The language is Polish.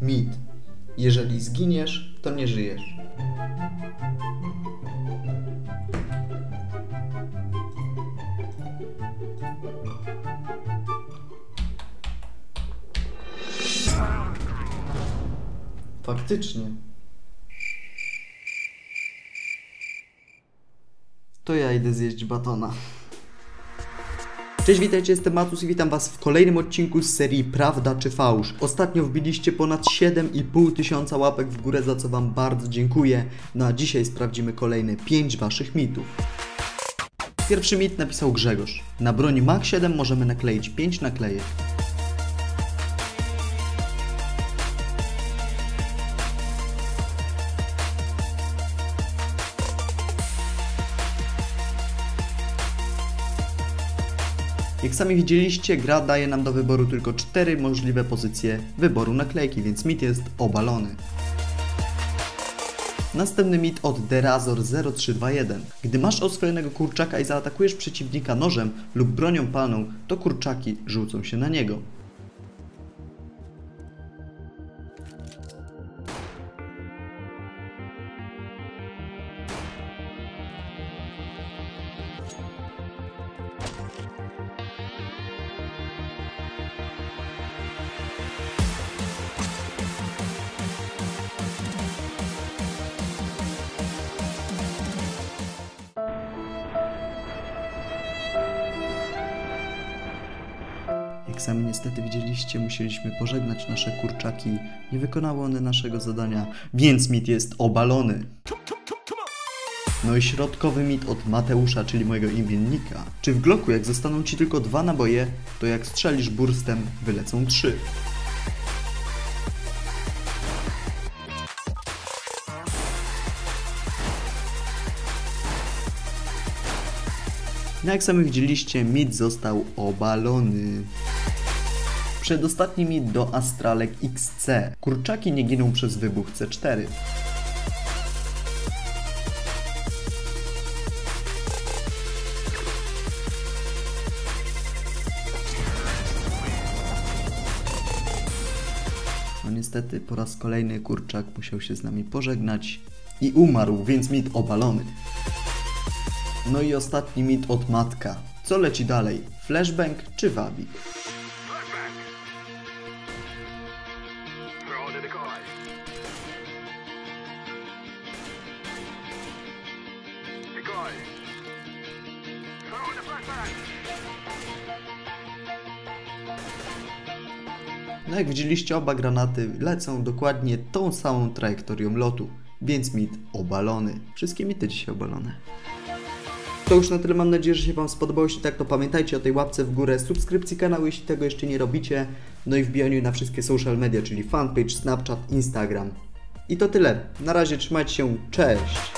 Mit. Jeżeli zginiesz, to nie żyjesz. Faktycznie. To ja idę zjeść batona. Cześć, witajcie, jestem Matus i witam was w kolejnym odcinku z serii Prawda czy Fałsz. Ostatnio wbiliście ponad 7,5 tysiąca łapek w górę, za co wam bardzo dziękuję. No a dzisiaj sprawdzimy kolejne 5 waszych mitów. Pierwszy mit napisał Grzegorz. Na broń Mach 7 możemy nakleić 5 naklejek. Jak sami widzieliście, gra daje nam do wyboru tylko 4 możliwe pozycje wyboru naklejki, więc mit jest obalony. Następny mit od Derazor 0321. Gdy masz oswojonego kurczaka i zaatakujesz przeciwnika nożem lub bronią palną, to kurczaki rzucą się na niego. Jak sami niestety widzieliście, musieliśmy pożegnać nasze kurczaki. Nie wykonały one naszego zadania, więc mit jest obalony. No i środkowy mit od Mateusza, czyli mojego imiennika. Czy w Glocku jak zostaną ci tylko dwa naboje, to jak strzelisz burstem, wylecą trzy. No jak sami widzieliście, mit został obalony. Przedostatni mit do Astralek XC. Kurczaki nie giną przez wybuch C4. No niestety po raz kolejny kurczak musiał się z nami pożegnać i umarł, więc mit obalony. No i ostatni mit od Matka. Co leci dalej? Flashbang czy Wabik? No jak widzieliście, oba granaty lecą dokładnie tą samą trajektorią lotu, więc mit obalony. Wszystkie mity dzisiaj obalone. To już na tyle, mam nadzieję, że się Wam spodobało. Jeśli tak, to pamiętajcie o tej łapce w górę, subskrypcji kanału, jeśli tego jeszcze nie robicie, no i wbijaniu na wszystkie social media, czyli fanpage, Snapchat, Instagram. I to tyle. Na razie trzymajcie się, cześć!